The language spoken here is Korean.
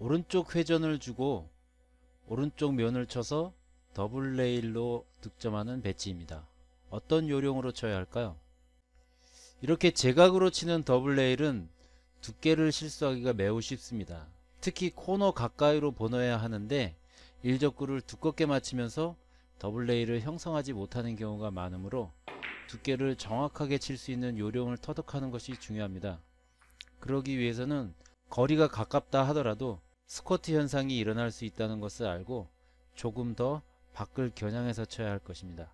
오른쪽 회전을 주고 오른쪽 면을 쳐서 더블 레일로 득점하는 배치입니다. 어떤 요령으로 쳐야 할까요? 이렇게 제각으로 치는 더블 레일은 두께를 실수하기가 매우 쉽습니다. 특히 코너 가까이로 보내야 하는데 일적구를 두껍게 맞추면서 더블 레일을 형성하지 못하는 경우가 많으므로 두께를 정확하게 칠 수 있는 요령을 터득하는 것이 중요합니다. 그러기 위해서는 거리가 가깝다 하더라도 스쿼트 현상이 일어날 수 있다는 것을 알고 조금 더 밖을 겨냥해서 쳐야 할 것입니다.